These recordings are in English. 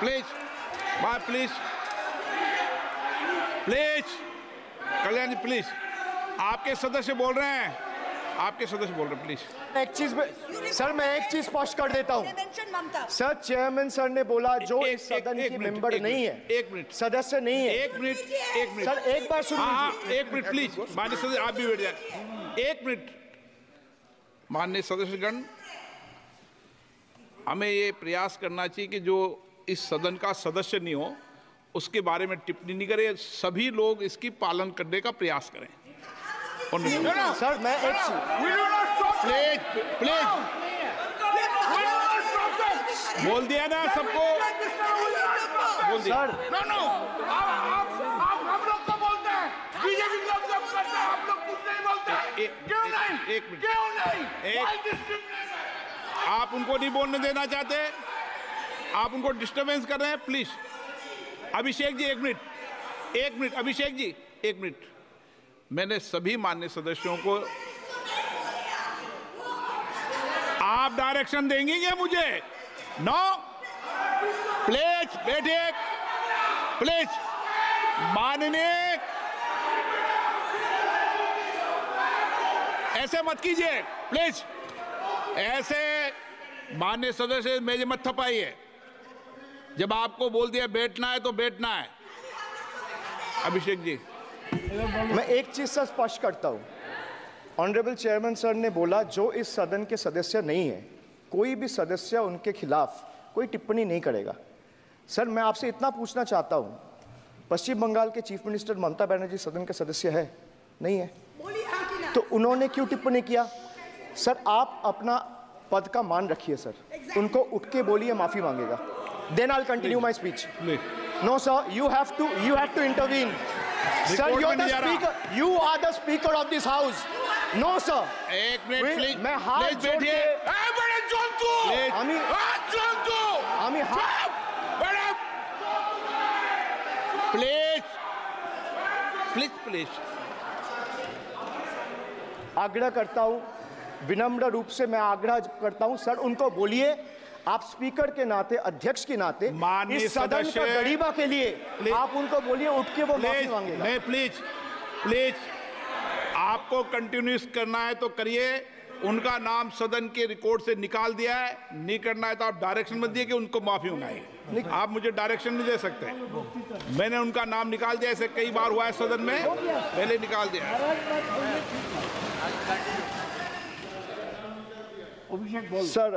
Please my please please Kalyan ji please आपके सदस्य बोल रहे हैं। आपके सदस्य बोल रहे हैं प्लीज़ एक चीज़ में सर मैं एक चीज़ स्पष्ट कर देता हूँ। सर चेयरमैन सर ने बोला जो एक- इस सदन एक की मेंबर एक नहीं है। एक मिनट। सदस्य नहीं है। एक मिनट एक मिनट। सर एक बार सुन हाँ हाँ एक मिनट प्लीज़ मान्य सदस्य आप भी बैठ जाए। एक मिनट। मान्य सदस्यगण हमें ये प्रयास करना चाहिए कि जो इस सदन का सदस्य नहीं हो उसके बारे में टिप्पणी नहीं करें सभी लोग इसकी पालन करने का प्रयास करें। और नहीं- सर मैं एक प्लीज़ प्लीज़ बोल दिया ना सबको। बोल दिया। सर नो नो आप आप आप हम लोग को बोलते हैं। बीजेपी लोग जब करते हैं हम लोग कुछ नहीं बोलते एक- क्यों नहीं? एक मिनट। क्यों नहीं? आप उनको नहीं बोलने देना चाहते? आप उनको डिस्टर्बेंस कर रहे हैं प्लीज़ अभिषेक जी, एक मिनट एक मिनट अभिषेक जी, एक मिनट मैंने सभी मान्य सदस्यों को आप डायरेक्शन देंगे क्या मुझे? नो प्लीज़ बैठिए प्लीज़ माननीय। ऐसे मत कीजिए प्लीज़ ऐसे मान्य सदस्य मेरे मत थपाइए। जब आपको बोल दिया बैठना है तो बैठना है। अभिषेक जी। मैं एक चीज़ से स्पष्ट करता हूँ। ऑनरेबल चेयरमैन सर ने बोला जो इस सदन के सदस्य नहीं है कोई भी सदस्य उनके खिलाफ कोई टिप्पणी नहीं करेगा। सर मैं आपसे इतना पूछना चाहता हूँ पश्चिम बंगाल के चीफ मिनिस्टर ममता बनर्जी सदन के सदस्य है नहीं है? हाँ कि ना। तो उन्होंने क्यों टिप्पणी किया? सर आप अपना पद का मान रखिए सर उनको उठ के बोलिए माफ़ी मांगेगा। Then I continue my speech no sir you have to you have to intervene sir Report you में द नहीं जा रहा। Speaker you are the speaker of this house no sir एक मिनट प्लीज मैं हाथ प्लीज जोड़ बैठिए के এই বেড়ে জন্তু Please. আমি হাত জন্তু আমি হাত বেড়ে प्लीज प्लीज प्लीज आग्रह करता हूं विनम्र रूप से मैं आग्रह करता हूं सर उनको बोलिए आप स्पीकर के नाते अध्यक्ष के नाते इस सदन का गरीबा के लिए आप उनको बोलिए उठ के वो माफ़ी मांगेगा। नहीं प्लीज़ प्लीज़ आपको कंटिन्यूस करना है तो करिए। उनका नाम सदन के रिकॉर्ड से निकाल दिया है। नहीं करना है तो आप डायरेक्शन मत दिए कि उनको माफ़ी मंगाई आप मुझे डायरेक्शन नहीं दे सकते। मैंने उनका नाम निकाल दिया ऐसे कई बार हुआ है सदन में। पहले निकाल दिया।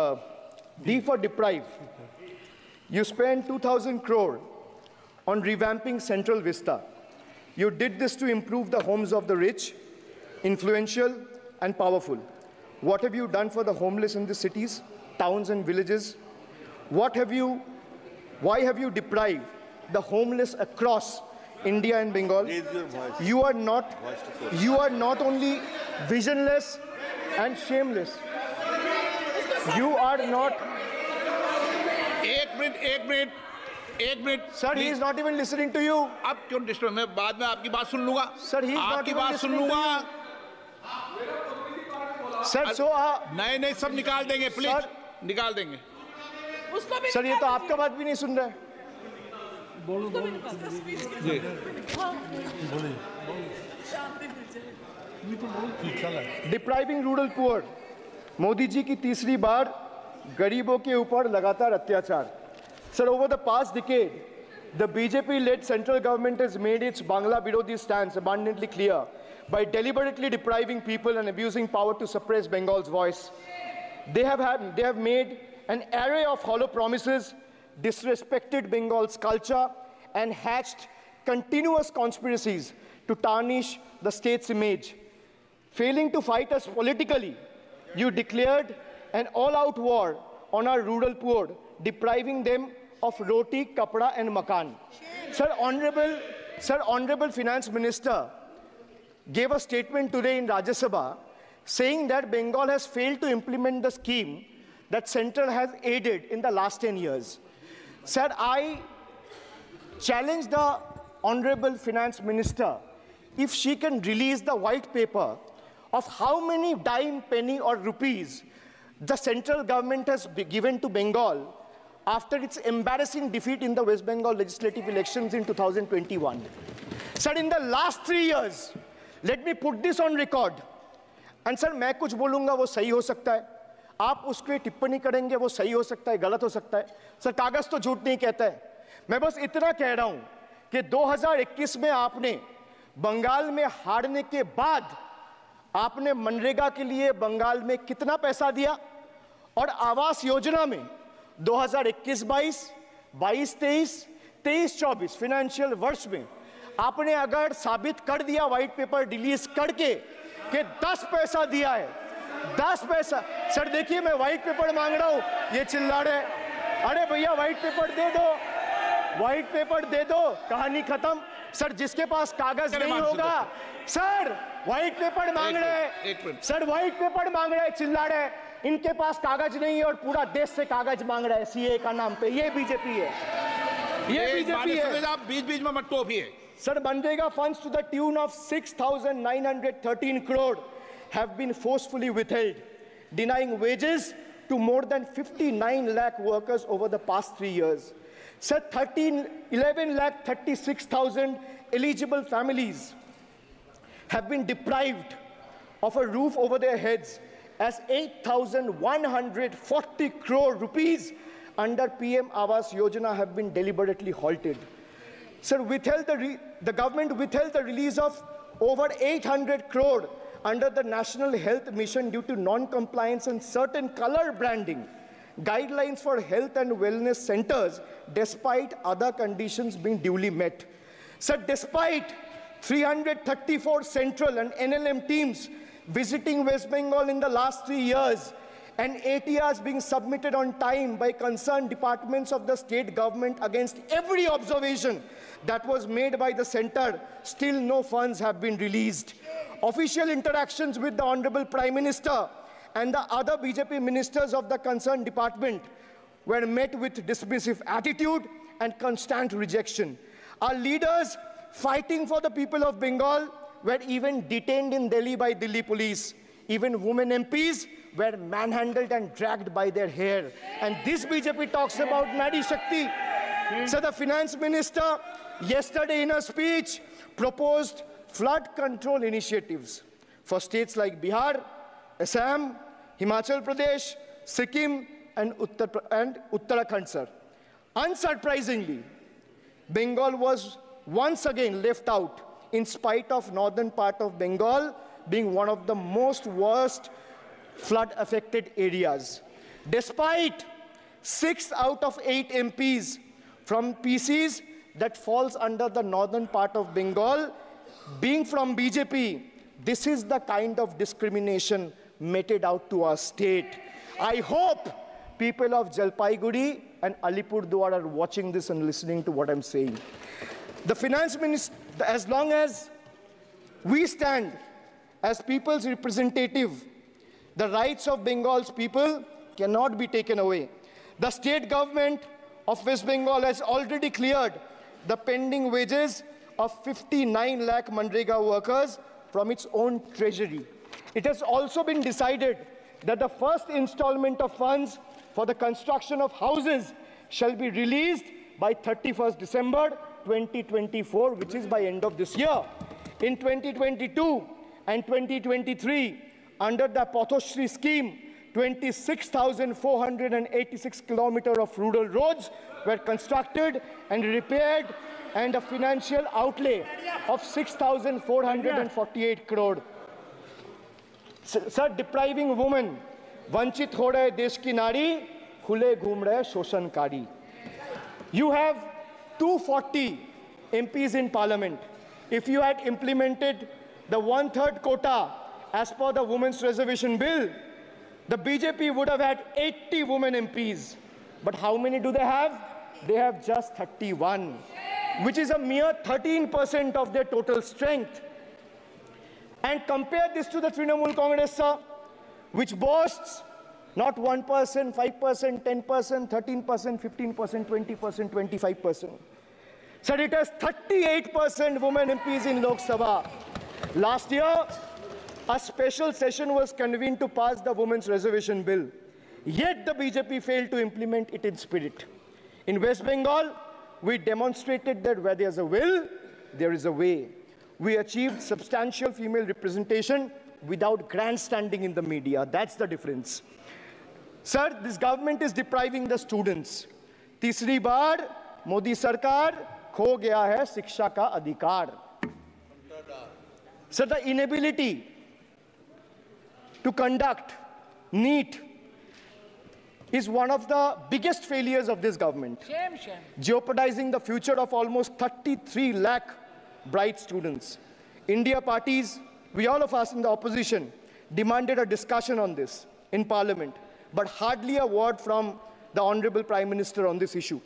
uh, D for deprive. You spent 2,000 crore on revamping Central Vista. You did this to improve the homes of the rich, influential, and powerful. What have you done for the homeless in the cities, towns, and villages? What have you, why have you deprived the homeless across India and Bengal? You are not, you are not only visionless and shameless. You are not, एक minute एक minute एक मिनट। Sir, he is not even listening to you. अब क्यों disturb मैं? बाद में आपकी बात सुन लूँगा। Sir, he is not आपकी बात सुन लूँगा। Sir, so, uh, नहीं नहीं सब निकाल देंगे प्लीज़ Sir. निकाल देंगे। उसको भी सर ये तो आपका बात भी नहीं सुन रहा है। Depriving rural poor Modi ji की तीसरी बार गरीबों के ऊपर लगातार अत्याचार। Sir over the past decade the BJP led central government is made its Bangla विरोधी stand abundantly clear by deliberately depriving people and abusing power to suppress Bengal voice they have they have made an array of hollow promise disrespected Bengal's culture and hatched continuous conspiracies to tarnish the state's image failing to fight us politically you declared an all out war on our rural poor, depriving them of roti, kapra and makan. Sir, Honorable, Sir, Honorable Finance Minister gave a statement today in Rajya Sabha saying that Bengal has failed to implement the scheme that Central has aided in the last 10 years. Sir, I challenge the Honorable Finance Minister if she can release the white paper of how many dime, penny, or rupees the central government has given to Bengal after its embarrassing defeat in the West Bengal legislative elections in 2021. Sir, in the last three years, let me put this on record. And sir, मैं कुछ बोलूँगा वो सही हो सकता है आप उसके टिप्पणी करेंगे वो सही हो सकता है गलत हो सकता है सर कागज़ तो झूठ नहीं कहता है मैं बस इतना कह रहा हूँ कि 2021 में आपने बंगाल में हारने के बाद आपने मनरेगा के लिए बंगाल में कितना पैसा दिया? और आवास योजना में 2021-22, 22-23, 23-24 फाइनेंशियल वर्ष में आपने अगर साबित कर दिया व्हाइट पेपर रिलीज़ करके कि 10 पैसा दिया है 10 पैसा। सर देखिए मैं व्हाइट पेपर मांग रहा हूँ ये चिल्ला रहे अरे भैया व्हाइट पेपर दे दो व्हाइट पेपर दे दो कहानी खत्म। सर जिसके पास कागज़ नहीं होगा। सर व्हाइट पेपर मांग रहे हैं। सर व्हाइट पेपर मांग रहे हैं चिल्ला रहे इनके पास कागज़ नहीं है और पूरा देश से कागज़ मांग रहा है सीए का नाम पे। ये बीजेपी है। ये बीजेपी है। आप बीच बीच में मट्टो भी है sir MNREGA funds to the tune of 6913 crore have been forcefully withheld denying wages to more than 59 lakh workers over the past three years Sir, 13, 11 lakh 36,000 eligible families have been deprived of a roof over their heads as 8,140 crore rupees under PM Awas Yojana have been deliberately halted. Sir, withheld the, the government withheld the release of over 800 crore under the National Health Mission due to non-compliance and certain color branding guidelines for health and wellness centers despite other conditions being duly met. Sir, despite 334 central and NLM teams visiting West Bengal in the last three years, and ATRs being submitted on time by concerned departments of the state government against every observation that was made by the center, still no funds have been released. Official interactions with the Honorable Prime Minister and the other BJP ministers of the concerned department were met with dismissive attitude and constant rejection. Our leaders fighting for the people of Bengal were even detained in Delhi by Delhi police. Even women MPs were manhandled and dragged by their hair. And this BJP talks about Nari Shakti. So the finance minister yesterday in a speech proposed flood control initiatives for states like Bihar, Assam, Himachal Pradesh, Sikkim, and, Uttar, and Uttarakhand, sir. Unsurprisingly, Bengal was once again left out in spite of northern part of Bengal being one of the most worst flood affected areas. Despite six out of eight MPs from PCs that falls under the northern part of Bengal being from BJP, this is the kind of discrimination meted out to our state. I hope people of Jalpaiguri and Alipurduar are watching this and listening to what I'm saying. The finance minister, as long as we stand as people's representative, the rights of Bengal's people cannot be taken away. The state government of West Bengal has already cleared the pending wages of 59 lakh Manrega workers from its own treasury. It has also been decided that the first installment of funds for the construction of houses shall be released by 31st December 2024, which is by end of this year. In 2022 and 2023, under the Pothoshri scheme, 26,486 kilometers of rural roads were constructed and repaired and a financial outlay of 6,448 crore. Sir depriving women वंचित हो रहे देश की नारी खुले घूम रहे शोषणकारी you have 240 MPs in parliament. If you had implemented the one third quota as per the Women's Reservation Bill, the BJP would have had 80 women MPs. But how many do they have? They have just 31, which is a mere 13% of their total strength. And compare this to the Trinamool Congress, sir, which boasts not 1%, 5%, 10%, 13%, 15%, 20%, 25%. Sir, it has 38% women MPs in Lok Sabha. Last year, a special session was convened to pass the Women's Reservation Bill. Yet the BJP failed to implement it in spirit. In West Bengal, we demonstrated that where there's a will, there is a way. We achieved substantial female representation without grandstanding in the media. That's the difference. Sir, this government is depriving the students. तीसरी बार मोदी सरकार खो गया है शिक्षा का अधिकार Sir, the inability to conduct NEET is one of the biggest failures of this government, Shame, shame. jeopardizing the future of almost 33 lakh bright students. India parties, we all of us in the opposition, demanded a discussion on this in parliament, but hardly a word from the Honorable Prime Minister on this issue.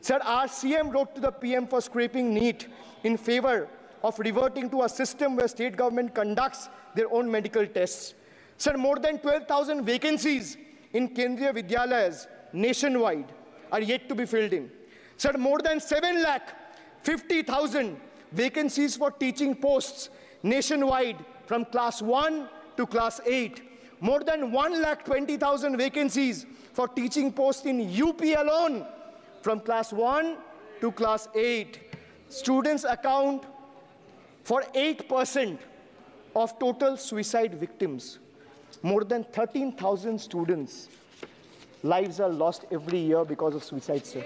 Sir, our CM wrote to the PM for scraping NEET in favor of reverting to a system where state government conducts their own medical tests. Sir, more than 12,000 vacancies in Kendriya Vidyalayas nationwide are yet to be filled in. Sir, more than 7 lakh 50,000 vacancies for teaching posts nationwide from class 1 to class 8. More than 1 lakh 20,000 vacancies for teaching posts in UP alone from class 1 to class 8. Students account for 8% of total suicide victims. More than 13,000 students' lives are lost every year because of suicide, sir.